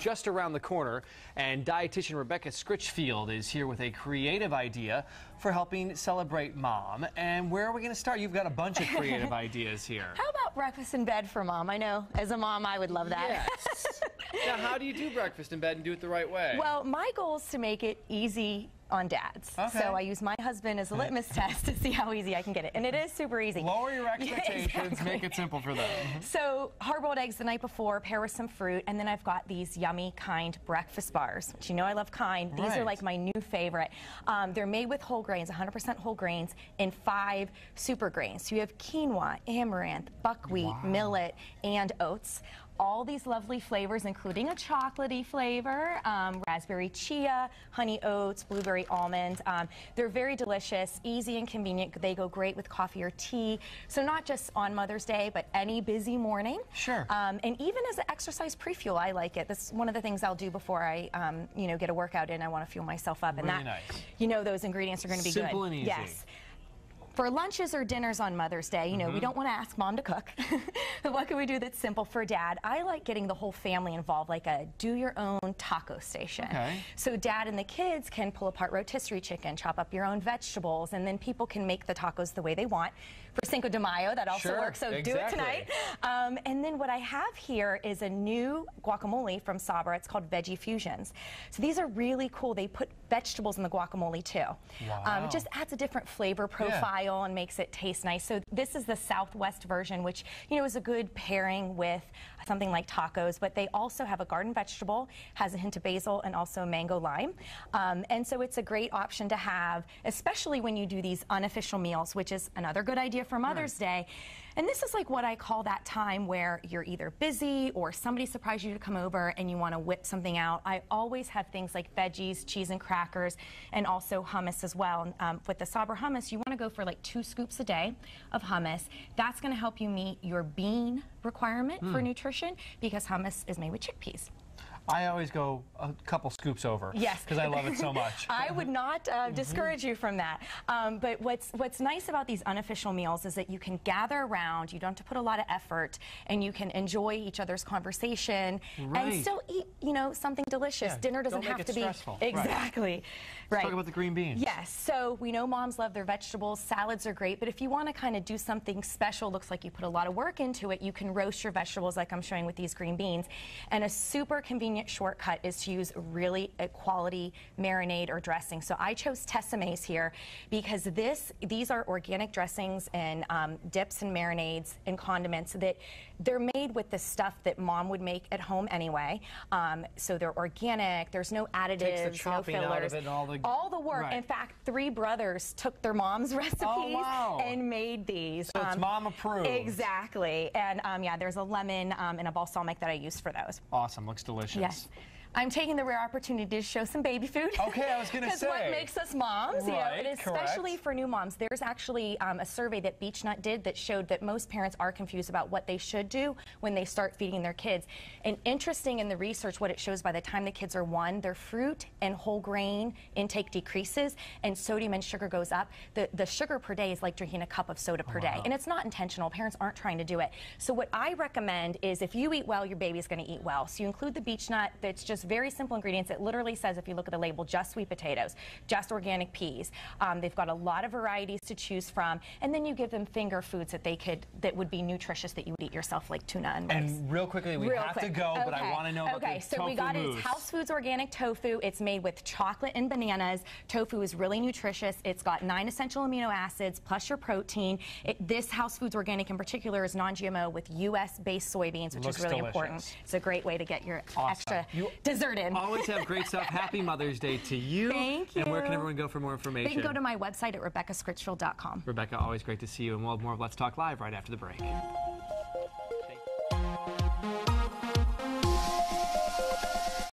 just around the corner, and dietitian Rebecca Scritchfield is here with a creative idea for helping celebrate mom. And where are we going to start? You've got a bunch of creative ideas here. How about breakfast in bed for mom? I know as a mom I would love that. Yes. now, how do you do breakfast in bed and do it the right way? Well, my goal is to make it easy on dads. Okay. So I use my husband as a litmus test to see how easy I can get it. And it is super easy. Lower your expectations, exactly. make it simple for them. So hard-boiled eggs the night before, pair with some fruit, and then I've got these yummy kind breakfast bars, which you know I love kind. These Right. are like my new favorite. Um, they're made with whole grains, 100% whole grains, and five super grains. So you have quinoa, amaranth, buckwheat, millet, and oats. All these lovely flavors, including a chocolatey flavor, um, raspberry chia, honey oats, blueberry almond. Um, they're very delicious, easy and convenient. They go great with coffee or tea. So not just on Mother's Day, but any busy morning. Sure. Um, and even as an exercise pre-fuel, I like it. This is one of the things I'll do before I, um, you know, get a workout in. I want to fuel myself up, and that, nice. you know, those ingredients are going to be Simple good. and easy. Yes. For lunches or dinners on Mother's Day, you know, Mm-hmm. we don't want to ask mom to cook. what can we do that's simple for dad? I like getting the whole family involved, like a do your own taco station. Okay. So dad and the kids can pull apart rotisserie chicken, chop up your own vegetables, and then people can make the tacos the way they want. For Cinco de Mayo, that also Sure, works, so do it tonight. Um, and then what I have here is a new guacamole from Sabra. It's called Veggie Fusions. So these are really cool. They put vegetables in the guacamole too. Um, Wow. it just adds a different flavor profile and makes it taste nice. So this is the Southwest version, which you know is a good pairing with something like tacos. But they also have a garden vegetable, has a hint of basil, and also mango lime. Um, and so it's a great option to have, especially when you do these unofficial meals, which is another good idea for Mother's Day. And this is like what I call that time where you're either busy or somebody surprised you to come over and you want to whip something out. I always have things like veggies, cheese and crackers, and also hummus as well. Um, with the Sabra hummus, you want to go for like two scoops a day of hummus. That's going to help you meet your bean requirement Hmm. for nutrition because hummus is made with chickpeas. I always go a couple scoops over. Yes. Because I love it so much. I would not uh, discourage you from that. Um, but what's what's nice about these unofficial meals is that you can gather around. You don't have to put a lot of effort, and you can enjoy each other's conversation Right. and still eat, you know, something delicious. Yeah, Dinner doesn't have to be stressful. Right. exactly right. Talk about the green beans. Yes, so we know moms love their vegetables. Salads are great, but if you want to kind of do something special, looks like you put a lot of work into it, you can roast your vegetables like I'm showing with these green beans. And a super convenient shortcut is to use really a quality marinade or dressing. So I chose Tessemae's here because this these are organic dressings and um, dips and marinades and condiments that they're made with the stuff that mom would make at home anyway. Um, so they're organic. There's no additives, no chopping out of fillers, all the- all the work. Right. In fact, three brothers took their mom's recipes wow. and made these. So it's mom approved. Exactly. And um, yeah, there's a lemon um, and a balsamic that I use for those. Awesome. Looks delicious. Yes. I'm taking the rare opportunity to show some baby food. Okay, I was gonna say. Because what makes us moms, you know, Right, correct. especially for new moms. There's actually um, a survey that Beechnut did that showed that most parents are confused about what they should do when they start feeding their kids. And interesting in the research, what it shows by the time the kids are one, their fruit and whole grain intake decreases, and sodium and sugar goes up. The the sugar per day is like drinking a cup of soda per day, and it's not intentional. Parents aren't trying to do it. So what I recommend is if you eat well, your baby's going to eat well. So you include the beech nut. That's just very simple ingredients. It literally says, if you look at the label, just sweet potatoes, just organic peas. Um, they've got a lot of varieties to choose from, and then you give them finger foods that they could that would be nutritious that you would eat yourself, like tuna and rice. And real quickly, we Real have to quick. go, but I want to know about Okay, the so tofu we got it. mousse. It's House Foods organic tofu. It's made with chocolate and bananas. Tofu is really nutritious. It's got nine essential amino acids plus your protein. It, this House Foods organic in particular is non-GMO with U.S.-based soybeans, which Looks is really delicious. important. It's a great way to get your Awesome. extra You dessert in. Always have great stuff. Happy Mother's Day to you. Thank you. And where can everyone go for more information? They can go to my website at RebeccaScritchfield.com. Rebecca, always great to see you. And we'll have more of Let's Talk Live right after the break.